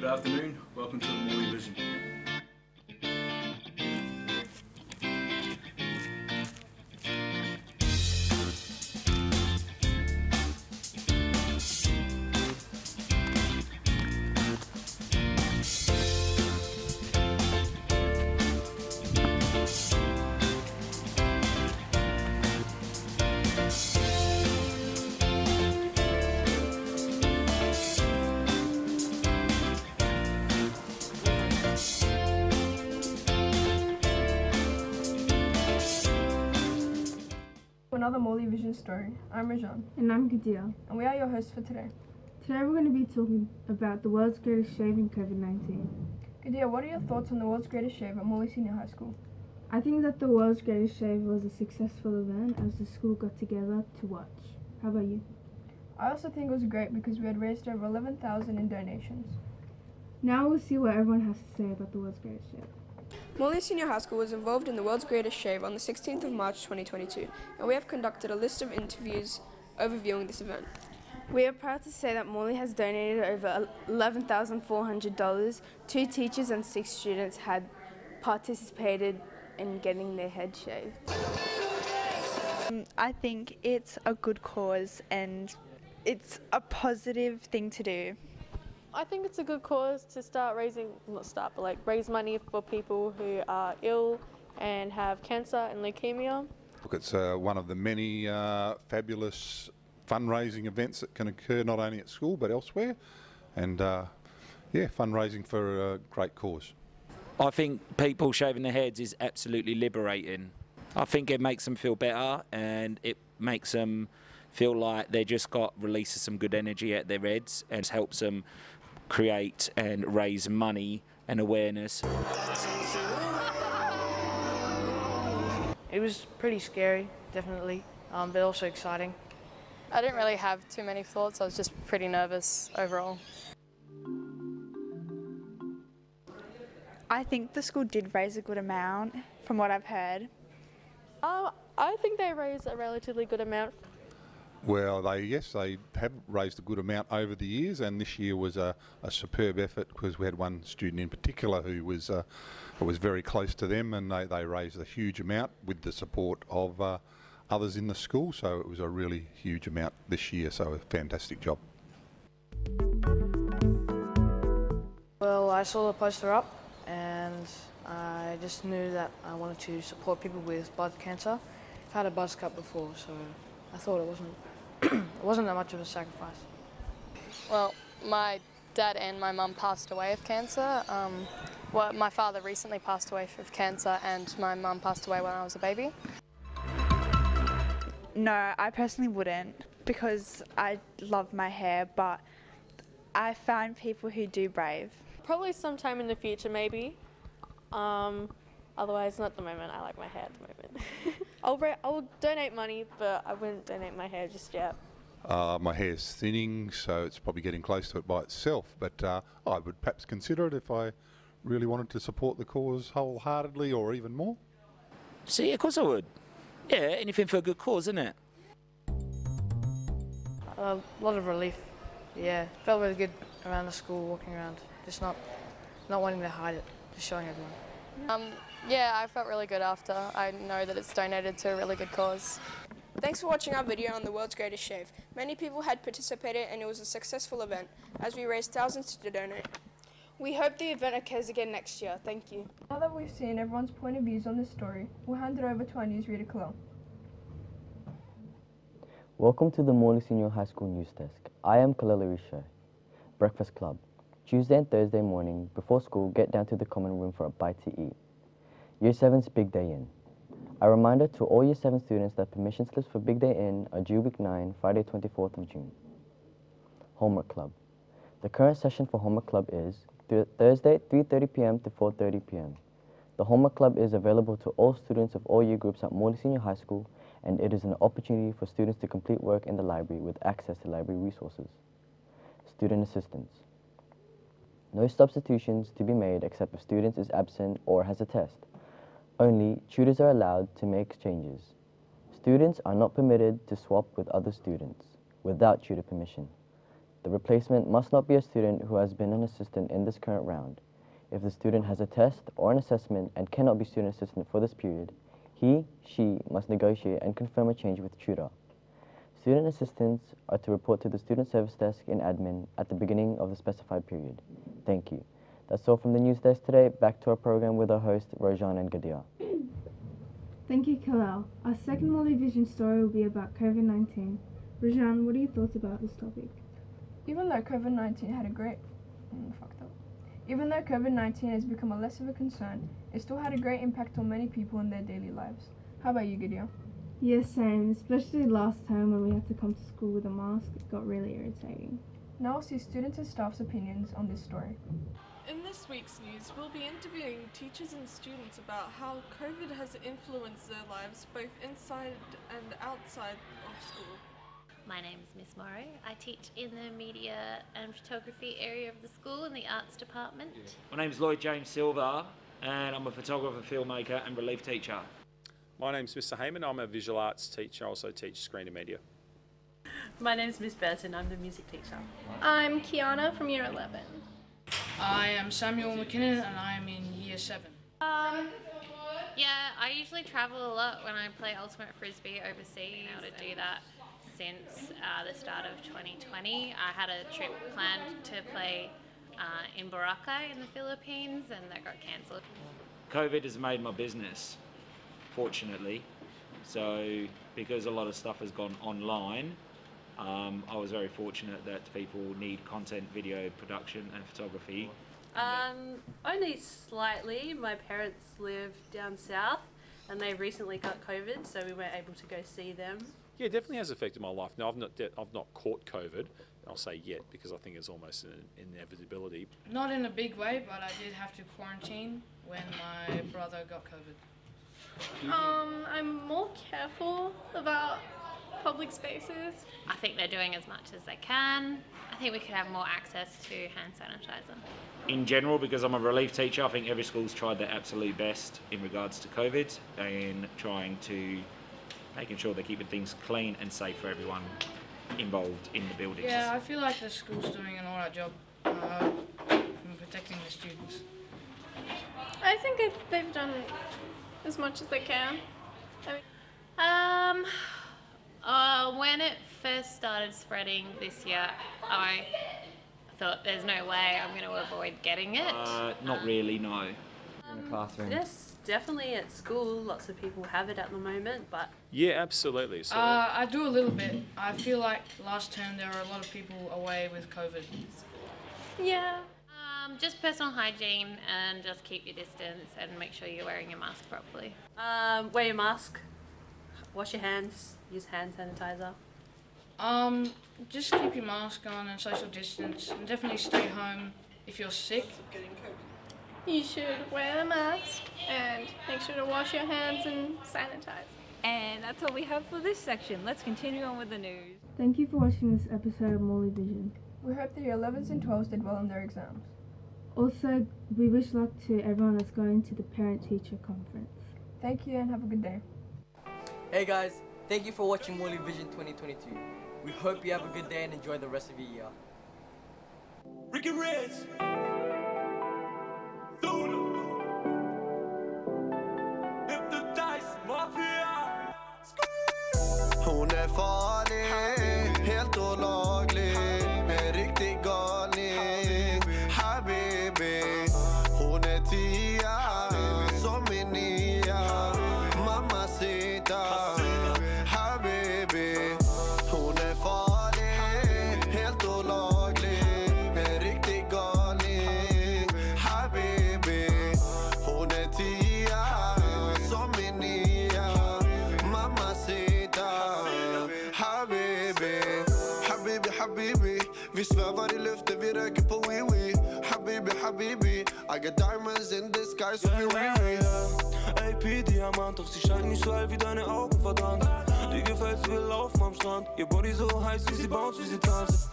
Good afternoon, welcome to the Morley Vision. Another Morley Vision story. I'm Rozhan, And I'm Ghadeer. and we are your hosts for today. Today we're going to be talking about the world's greatest shave in COVID 19. Ghadeer, what are your thoughts on the world's greatest shave at Morley Senior High School? I think that the world's greatest shave was a successful event as the school got together to watch. How about you? I also think it was great because we had raised over 11,000 in donations. Now we'll see what everyone has to say about the world's greatest shave. Morley Senior High School was involved in the world's greatest shave on the 16th of March 2022, and we have conducted a list of interviews overviewing this event. We are proud to say that Morley has donated over $11,400. Two teachers and six students had participated in getting their head shaved. Um, I think it's a good cause and it's a positive thing to do. I think it's a good cause to start raising, not start, but like raise money for people who are ill and have cancer and leukemia. Look, it's uh, one of the many uh, fabulous fundraising events that can occur not only at school but elsewhere, and uh, yeah, fundraising for a great cause. I think people shaving their heads is absolutely liberating. I think it makes them feel better and it makes them feel like they just got releases some good energy at their heads and helps them create and raise money and awareness. It was pretty scary, definitely, um, but also exciting. I didn't really have too many thoughts, I was just pretty nervous overall. I think the school did raise a good amount from what I've heard. Um, I think they raised a relatively good amount. Well, they yes, they have raised a good amount over the years, and this year was a, a superb effort because we had one student in particular who was uh, was very close to them, and they, they raised a huge amount with the support of uh, others in the school. So it was a really huge amount this year. So a fantastic job. Well, I saw the poster up and I just knew that I wanted to support people with blood cancer. I've had a buzz cut before, so I thought it wasn't it wasn't that much of a sacrifice. Well, my dad and my mum passed away of cancer. Um, well, my father recently passed away of cancer, and my mum passed away when I was a baby. No, I personally wouldn't because I love my hair, but I find people who do brave. Probably sometime in the future, maybe. Um, otherwise, not at the moment. I like my hair at the moment. I'll, ra- I'll donate money, but I wouldn't donate my hair just yet. Uh, my hair's thinning, so it's probably getting close to it by itself. But uh, I would perhaps consider it if I really wanted to support the cause wholeheartedly or even more. See, of course I would. Yeah, anything for a good cause, isn't it? A lot of relief. Yeah, felt really good around the school, walking around, just not not wanting to hide it, just showing everyone. Um, yeah, I felt really good after. I know that it's donated to a really good cause. Thanks for watching our video on the world's greatest shave. Many people had participated and it was a successful event as we raised thousands to donate. We hope the event occurs again next year. Thank you. Now that we've seen everyone's point of views on this story, we'll hand it over to our newsreader, Kalel. Welcome to the Morley Senior High School News Desk. I am Kalel Arisha. Breakfast Club. Tuesday and Thursday morning, before school, get down to the common room for a bite to eat. Year 7's Big Day In. A reminder to all Year 7 students that permission slips for Big Day In are due week 9, Friday 24th of June. Homework Club. The current session for Homework Club is th Thursday 3.30 p.m. to 4.30 p.m. The Homework Club is available to all students of all year groups at Morley Senior High School and it is an opportunity for students to complete work in the library with access to library resources. Student assistance. No substitutions to be made except if students is absent or has a test. Only tutors are allowed to make changes. Students are not permitted to swap with other students without tutor permission. The replacement must not be a student who has been an assistant in this current round. If the student has a test or an assessment and cannot be student assistant for this period, he, she must negotiate and confirm a change with tutor. Student assistants are to report to the student service desk in admin at the beginning of the specified period. Thank you. That's all from the news desk today. Back to our program with our host, Rozhan and Ghadeer. Thank you, Kalel. Our second Morley Vision story will be about COVID 19. Rozhan, what are your thoughts about this topic? Even though COVID 19 had a great. Mm, fucked up. Even though COVID 19 has become a less of a concern, it still had a great impact on many people in their daily lives. How about you, Ghadeer? Yes, same, especially last time when we had to come to school with a mask. It got really irritating. Now I'll see students and staff's opinions on this story. In this week's news, we'll be interviewing teachers and students about how COVID has influenced their lives both inside and outside of school. My name is Miss Morrow. I teach in the media and photography area of the school in the arts department. My name is Lloyd James Silver, and I'm a photographer, filmmaker, and relief teacher. My name's Mr. Heyman. I'm a visual arts teacher. I also teach screen and media. My name name's Miss Burton. I'm the music teacher. I'm Kiana from year 11. I am Samuel McKinnon and I am in year 7. Um, yeah, I usually travel a lot when I play Ultimate Frisbee overseas. I've been able to do that since uh, the start of 2020. I had a trip planned to play uh, in Boracay in the Philippines and that got cancelled. COVID has made my business, fortunately. So, because a lot of stuff has gone online, um, I was very fortunate that people need content, video production, and photography. Um, only slightly. My parents live down south and they recently got COVID, so we weren't able to go see them. Yeah, it definitely has affected my life. Now, I've not, de- I've not caught COVID. I'll say yet because I think it's almost an inevitability. Not in a big way, but I did have to quarantine when my brother got COVID. Um, I'm more careful about public spaces. I think they're doing as much as they can. I think we could have more access to hand sanitizer. In general, because I'm a relief teacher, I think every school's tried their absolute best in regards to COVID and trying to making sure they're keeping things clean and safe for everyone involved in the buildings. Yeah, I feel like the school's doing an alright job uh, in protecting the students. I think it, they've done as much as they can. I mean, um, when it first started spreading this year, I thought there's no way I'm going to avoid getting it. Uh, not really, no. In the classroom. Yes, definitely at school, lots of people have it at the moment, but Yeah, absolutely. So, Uh, I do a little bit. I feel like last term there were a lot of people away with COVID. Yeah. Um, just personal hygiene and just keep your distance and make sure you're wearing your mask properly. um, wear your mask, wash your hands, use hand sanitizer. Um, just keep your mask on and social distance, and definitely stay home if you're sick. You should wear a mask and make sure to wash your hands and sanitize. And that's all we have for this section. Let's continue on with the news. Thank you for watching this episode of Morley Vision. We hope that your 11s and 12s did well in their exams. Also, we wish luck to everyone that's going to the parent teacher conference. Thank you and have a good day. Hey guys, thank you for watching Morley Vision 2022. We hope you have a good day and enjoy the rest of your year. Ricky Rich. Hypnotize الف تبي راكب وي وي حبيبي حبيبي I got diamonds in the sky so yeah, we yeah, yeah. Diamant, doch sie scheint nicht so hell wie deine Augen, verdammt Dir gefällt's wie Laufen am Strand Ihr Body so heiß, wie sie bounce, wie sie tanzt